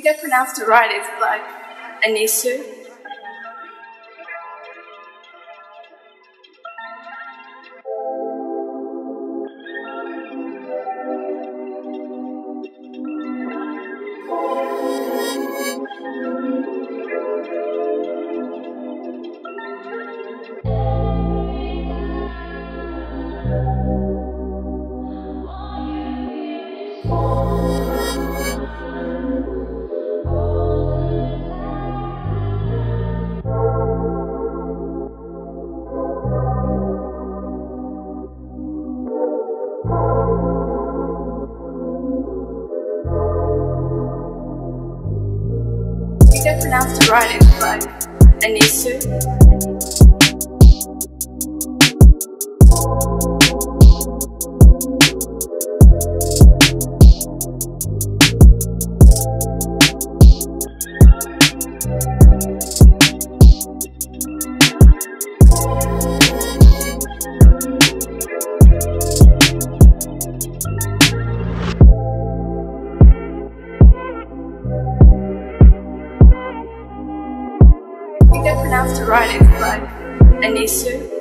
think I pronounced it right. It's like Anisu. I pronounced it right. It's like Anisu. I think I pronounced it right. It's like Anisu.